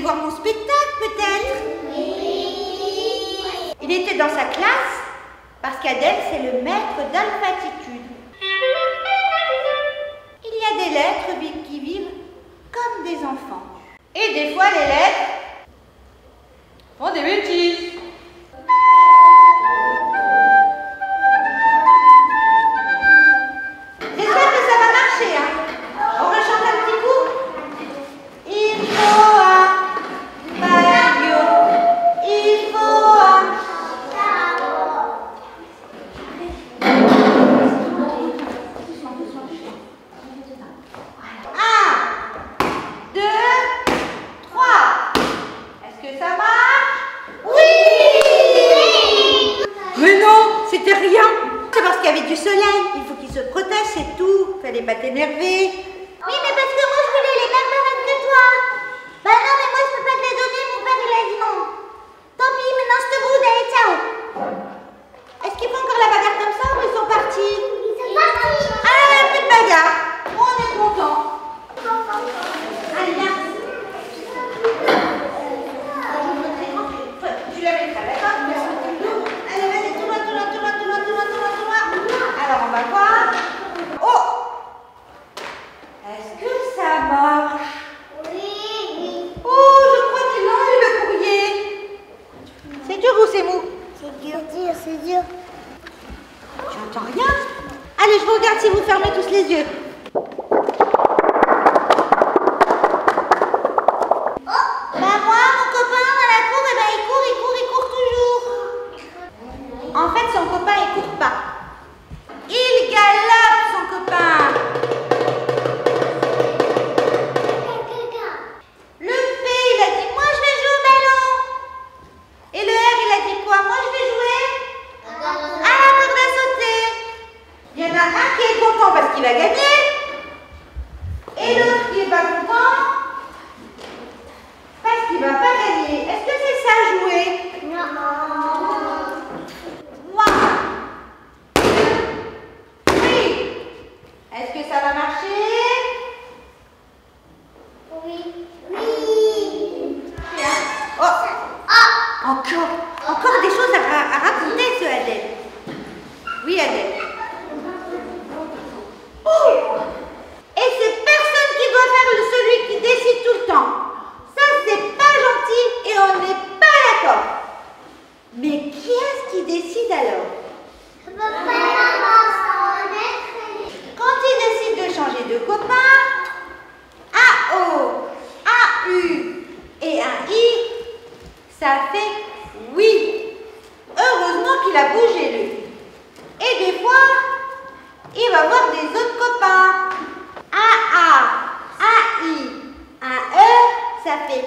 voir mon spectacle peut-être. Il était dans sa classe parce qu'Adèle, c'est le maître d'alphatitude. Il y a des lettres qui vivent comme des enfants. Et des fois, les lettres font des bêtises. Qu'il y du soleil. Il faut qu'il se protège, c'est tout. Fallait pas t'énerver. Oui, mais parce que je voulais les mêmes baguettes que toi. Bah non, mais moi je peux pas te les donner, mon père il a dit non. Tant pis, maintenant je te boude, allez, ciao. Est-ce qu'ils font encore la bagarre comme ça ou ils sont partis Ils sont partis. Ah, plus de bagarre. On est content. Allez, viens. Tu la mettras, d'accord Allez, vas-y, tout loin, tout loin, tout loin, tout loin, tout loin, tout loin, tout loin. Alors, on va voir. Oh Est-ce que ça marche Oui, oui. Oh, je crois qu'ils ont eu le courrier. C'est dur ou c'est mou C'est dur, dur, c'est dur. Tu entends rien Allez, je vous regarde si vous fermez tous les yeux. Bah moi, mon copain dans la cour, eh ben, il court, il court, il court toujours. En fait, son copain, il court pas. Content parce qu'il a gagné. Et l'autre qui est pas content parce qu'il va pas décide alors Quand il décide de changer de copain, A U et un I, ça fait oui. Heureusement qu'il a bougé lui. Et des fois, il va voir des autres copains. AA, un E, ça fait